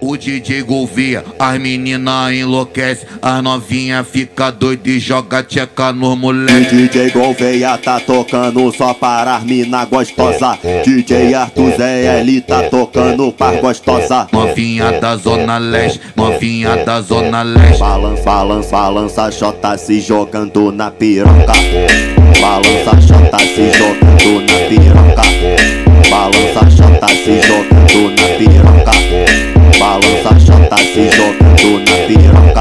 O DJ Gouveia, as menina enlouquece, as novinha fica doida e joga tcheca no moleque. DJ Gouveia tá tocando só para as mina gostosa. DJ Arthur Zé L tá tocando par gostosa. Novinha da zona leste, novinha da zona leste. Balança, balança, balança, chota se jogando na piroca. Balança, chota se jogando se jogando na piroca.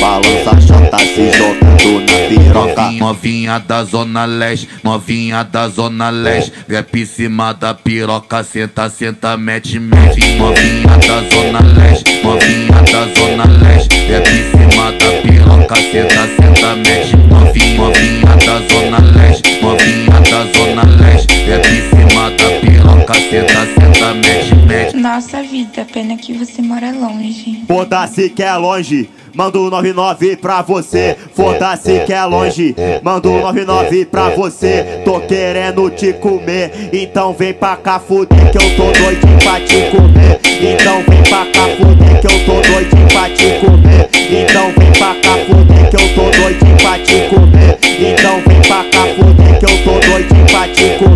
Balança chota se jogando na piroca. Novinha da zona leste, novinha da zona leste. Rap em cima da piroca, senta, senta, mete, mete. Novinha da zona leste, novinha da zona leste. Rap em cima da piroca, senta, senta, mete. Novinha, novinha da zona leste, novinha da zona leste. Rap em cima da piroca, senta, senta, mete Nossa vida, pena que você mora longe. Foda-se que é longe. Mando 99 pra você, foda-se que é longe. Mando 99 pra você, tô querendo te comer. Então vem pra cá fuder que eu tô doidinho pra te comer. Então vem pra cá fuder que eu tô doidinho pra te comer. Então vem pra cá fuder que eu tô doidinho pra te comer. Então vem pra cá fuder que eu tô doidinho pra te comer.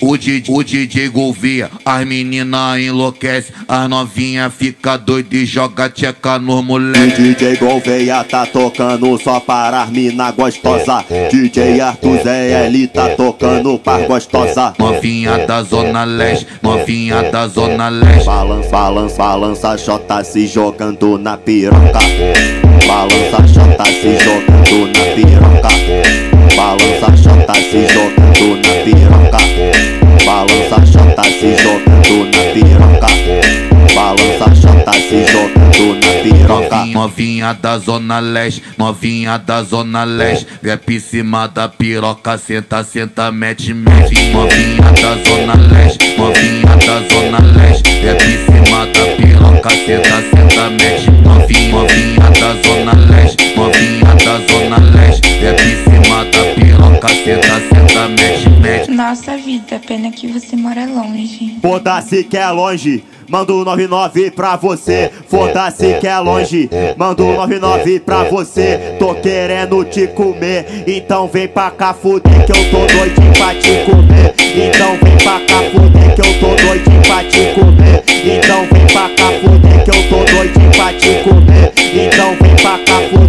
O DJ, o DJ Gouveia, as menina enlouquece, as novinha fica doida e joga tcheca no moleque. DJ Gouveia tá tocando só para as mina gostosa. DJ Arthur Zé L tá tocando par gostosa. Novinha da zona leste, novinha da zona leste. Balança, balança, balança, chota se jogando na piroca. Balança, Balança, chota se jogando na piroca. Balança, chota se jogando na piroca. Novinha da zona leste, novinha da zona leste. Rap em cima da piroca, senta, senta, mete, mete. Novinha da zona leste, novinha da zona leste. Rap em cima da piroca, senta, senta, mete. Novinha da zona leste, novinha da zona leste. Nossa vida, pena que você mora longe. Foda-se que é longe. Mando 99 pra você, foda-se que é longe. Mando 99 pra você, tô querendo te comer. Então vem pra cá fuder que eu tô doidinho pra te comer. Então vem pra cá fuder que eu tô doidinho pra te comer. Então vem pra cá fuder que eu tô doidinho pra te comer. Então vem pra cá fuder.